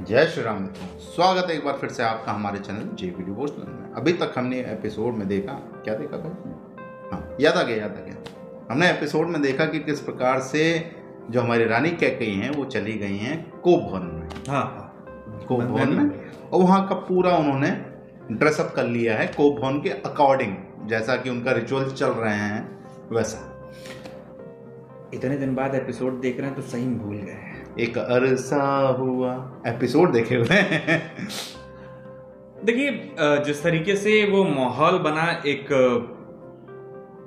जय श्री राम मित्रों स्वागत है एक बार फिर से आपका हमारे चैनल जे वीडियो डिवोशनल में। अभी तक हमने एपिसोड में देखा क्या देखा भाई हाँ याद आ गया याद आ गया। हमने एपिसोड में देखा कि किस प्रकार से जो हमारी रानी कह गई हैं वो चली गई हैं कोप भवन में। हाँ हाँ। कोप भवन में। और वहाँ का पूरा उन्होंने ड्रेसअप कर लिया है कोप भवन के अकॉर्डिंग जैसा कि उनका रिचुअल चल रहे हैं वैसा। इतने दिन बाद एपिसोड देख रहे हैं तो सही भूल गए एक अरसा हुआ। एपिसोड देखे हुए देखिए जिस तरीके से वो माहौल बना, एक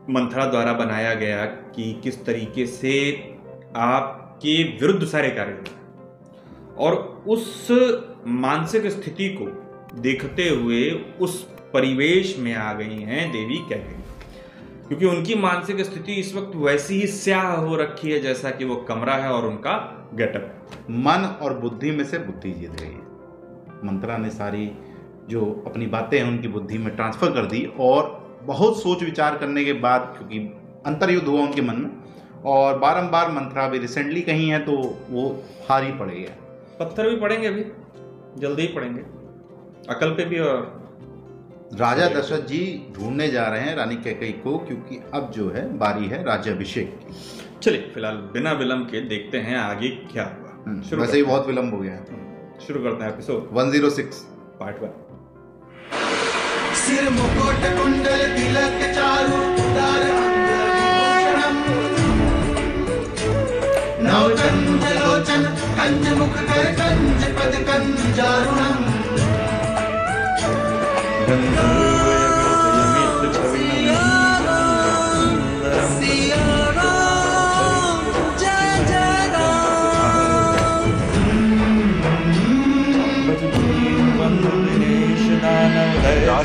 मंथरा द्वारा बनाया गया कि किस तरीके से आपके विरुद्ध सारे कार्य हुए और उस मानसिक स्थिति को देखते हुए उस परिवेश में आ गई हैं देवी क्या गई क्योंकि उनकी मानसिक स्थिति इस वक्त वैसी ही स्याह हो रखी है जैसा कि वो कमरा है और उनका गेटअप। मन और बुद्धि में से बुद्धि जीत गई। मंत्रा ने सारी जो अपनी बातें हैं उनकी बुद्धि में ट्रांसफ़र कर दी और बहुत सोच विचार करने के बाद क्योंकि अंतर्युद्ध हुआ उनके मन में और बारंबार मंत्रा भी रिसेंटली कहीं है तो वो हार ही पड़ गया पत्थर भी पड़ेंगे अभी जल्दी ही पड़ेंगे। अकल पे भी और राजा दशरथ जी ढूँढने जा रहे हैं रानी कैकई को क्योंकि अब जो है बारी है राज्याभिषेक की। चलिए फ़िलहाल बिना विलंब के देखते हैं आगे क्या हुआ। हम्म, शुरू वैसे ही बहुत विलंब हो गया है। शुरू करते हैं एपिसोड 106 पार्ट वन सिर मुकुट कुंडल तिलक चारु उदार नवचंद लोचन कंज मुख कर कंज पद कंजारुणम्।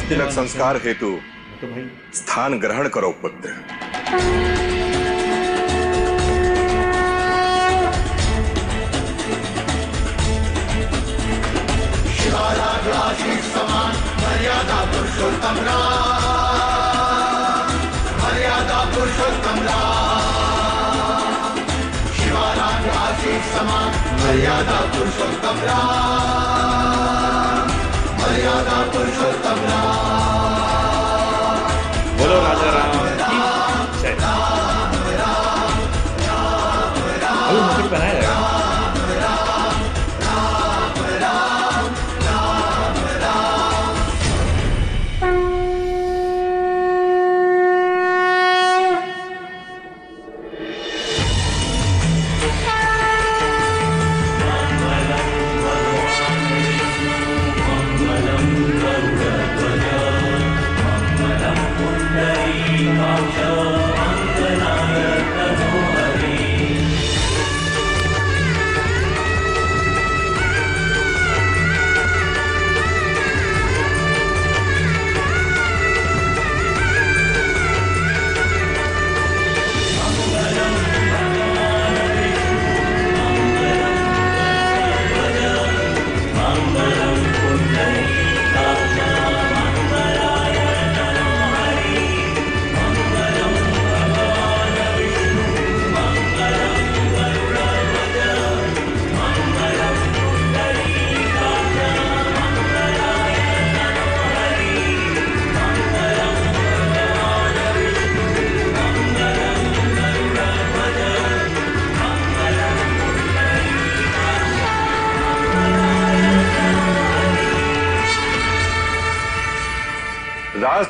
तिलक संस्कार हेतु स्थान ग्रहण करो पुत्र। मर्यादा पुरुषोत्तम राम। मर्यादा पुरुषोत्तम राम। आशीष समान। मर्यादा पुरुषोत्तम राम। मर्यादा पुरुषोत्तम राम।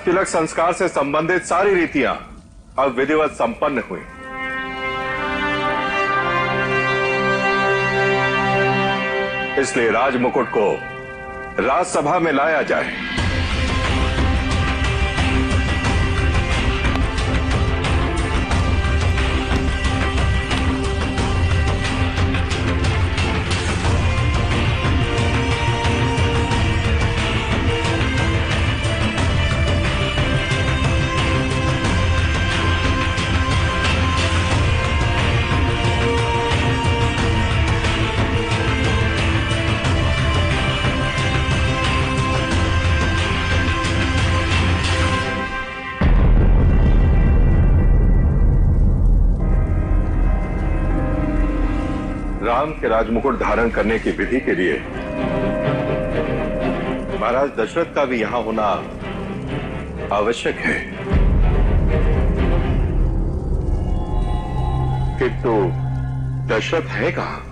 तिलक संस्कार से संबंधित सारी रीतियाँ अब विधिवत संपन्न हुई। इसलिए राजमुकुट को राजसभा में लाया जाए। के राजमुकुट धारण करने की विधि के लिए महाराज दशरथ का भी यहाँ होना आवश्यक है। किंतु दशरथ है कहाँ?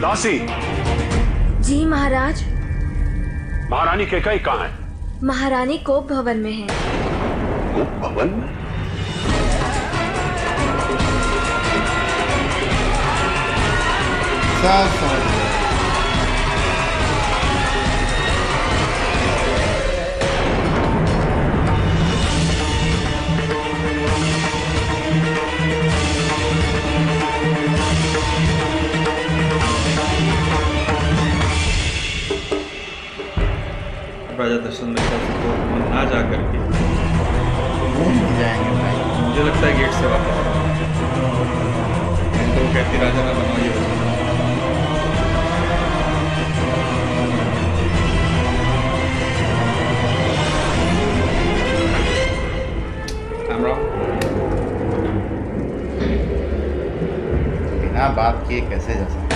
दासी। जी महाराज। महारानी के कई कहाँ है? महारानी कोप भवन में है। गोप भवन? में राजा दशरथ मेरे ख्याल से कोर्ट में ना जा करके जाएँगे भाई। मुझे लगता है गेट से वापस तो कहती राजा ना बनाओ ये. बिना बात किए कैसे जा सकते?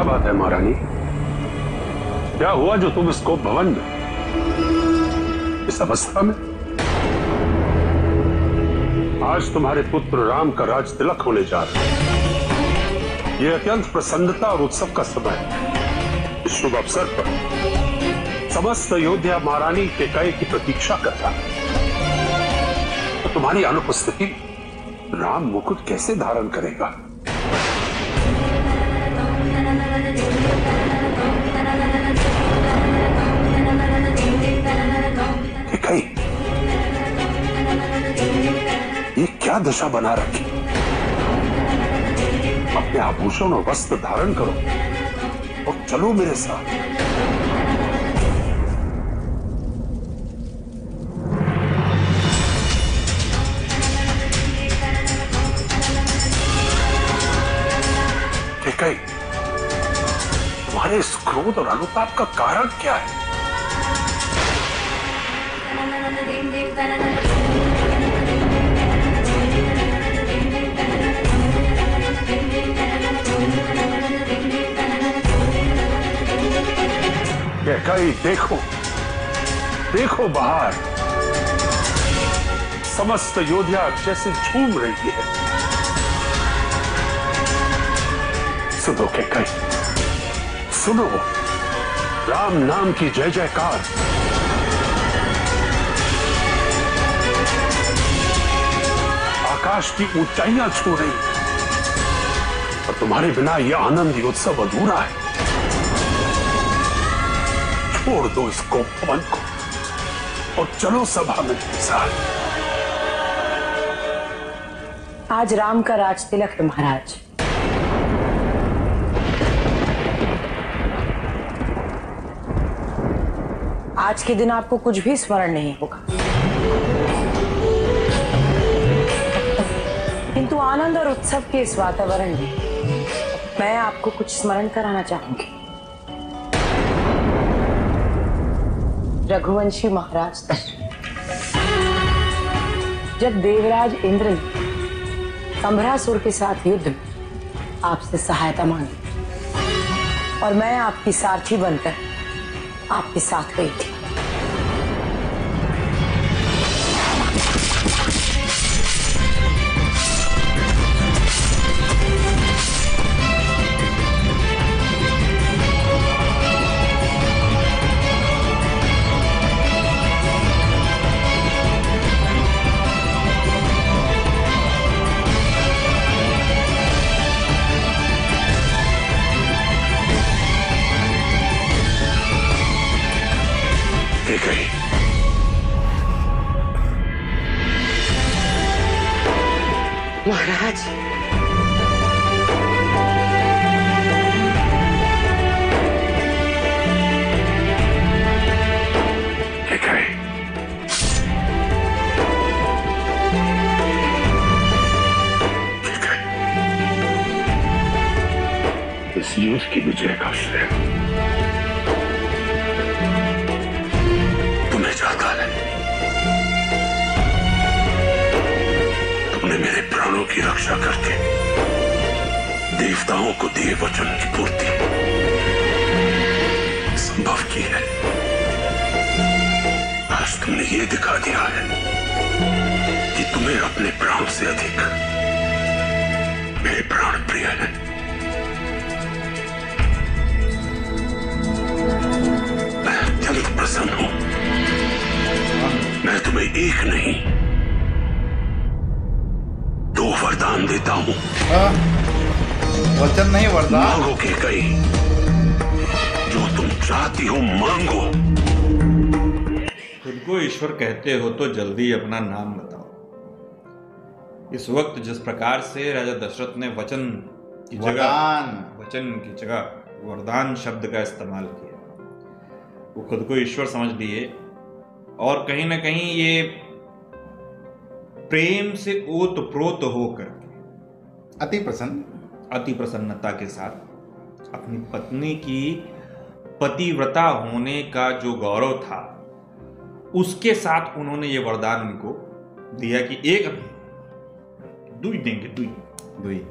क्या बात है, महारानी? क्या हुआ जो तुम इसको भवन में इस अवस्था में? आज तुम्हारे पुत्र राम का राज तिलक होने जा रहा है। यह अत्यंत प्रसन्नता और उत्सव का समय है। इस शुभ अवसर पर समस्त अयोध्या महारानी के कई की प्रतीक्षा कर रहा है। तो तुम्हारी अनुपस्थिति राम मुकुट कैसे धारण करेगा? ये क्या दशा बना रखी? अपने आभूषण और वस्त्र धारण करो और चलो मेरे साथ। तुम्हारे इस क्रोध और अनुताप का कारण क्या है? ये देखो। देखो बाहर। समस्त योद्धा जैसे झूम रही है। सुनो के कई। सुनो। राम नाम की जय जयकार। आकाश की ऊंचाइयाँ छू रही और तुम्हारे बिना यह आनंद उत्सव अधूरा है। छोड़ दो इसको पवन को। और चलो सभा में साथ। आज राम का राज तिलक है, महाराज। आज के दिन आपको कुछ भी स्मरण नहीं होगा। किंतु आनंद और उत्सव के इस वातावरण में मैं आपको कुछ स्मरण कराना चाहूँगी। रघुवंशी महाराज। तक जब देवराज इंद्र ने कंभरासुर के साथ युद्ध में आपसे सहायता मांगी और मैं आपकी सारथी बनकर आपके साथ गई थी। इस की विजय का श्रेय तुम्हें जाता है। तुमने मेरे प्राणों की रक्षा करके देवताओं को दिए वचन की पूर्ति संभव की है। आज तुमने ये दिखा दिया है कि तुम्हें अपने प्राण से अधिक मेरे प्राण प्रिय हैं। प्रसन्न हूँ। मैं तुम्हें एक नहीं दो वरदान देता हूँ। हाँ, वचन नहीं वरदान। मांगो के कई जो तुम चाहती हो मांगो। खुद को ईश्वर कहते हो तो जल्दी अपना नाम बताओ। इस वक्त जिस प्रकार से राजा दशरथ ने वचन की जगह वचन की जगह वरदान शब्द का इस्तेमाल किया। वो खुद को ईश्वर समझ लिए और कहीं ना कहीं ये प्रेम से ओत प्रोत होकर अति प्रसन्न। अति प्रसन्नता के साथ अपनी पत्नी की पतिव्रता होने का जो गौरव था उसके साथ उन्होंने ये वरदान उनको दिया कि एक दुई देंगे दुई। दुई।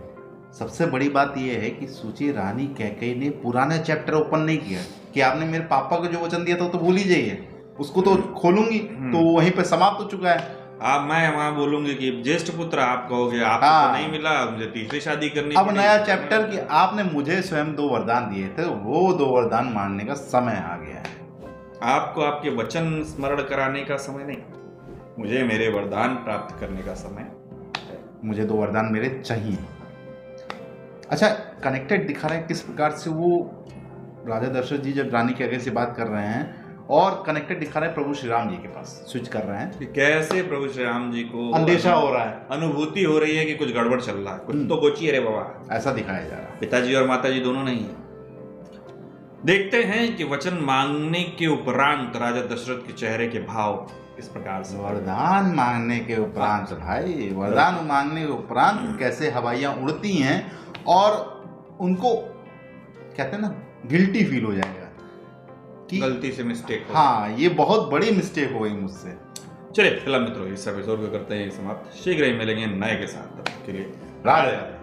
सबसे बड़ी बात यह है कि सूची रानी कैकई ने पुराना चैप्टर ओपन नहीं किया। कि आपने मेरे पापा को जो वचन दिया था तो भूल ही जाइए। उसको तो खोलूँगी तो वहीं पे समाप्त हो चुका है। आप मैं वहाँ बोलूँगी कि ज्येष्ठ पुत्र आप कहोगे आपको हाँ। तो नहीं मिला मुझे तीसरी शादी करनी अब नया चैप्टर कि आपने मुझे स्वयं दो वरदान दिए थे वो दो वरदान मानने का समय आ गया है। आपको आपके वचन स्मरण कराने का समय नहीं मुझे मेरे वरदान प्राप्त करने का समय मुझे दो वरदान मेरे चाहिए। अच्छा कनेक्टेड दिखा रहे हैं किस प्रकार से वो राजा दशरथ जी जब रानी के आगे से बात कर रहे हैं और कनेक्टेड दिखा रहे हैं प्रभु श्री राम जी के पास स्विच कर रहे हैं। कि कैसे प्रभु श्री राम जी को अंदेशा हो रहा है। अनुभूति हो रही है कि कुछ गड़बड़ चल रहा है। कुछ तो गोची अरे बाबा। ऐसा दिखाया जा रहा है। पिताजी और माता जी दोनों नहीं है। देखते हैं कि वचन मांगने के उपरांत राजा दशरथ के चेहरे के भाव किस प्रकार से। वरदान मांगने के उपरांत भाई वरदान मांगने के उपरांत कैसे हवाइयाँ उड़ती हैं और उनको कहते हैं ना गिल्टी फील हो जाएगा कि गलती से मिस्टेक हो। हाँ ये बहुत बड़ी मिस्टेक हो गई मुझसे। चलिए फ़िलहाल मित्रों इस एपिसोड को करते हैं समाप्त। शीघ्र ही मिलेंगे नए के साथ। तब के लिए राधे राधे।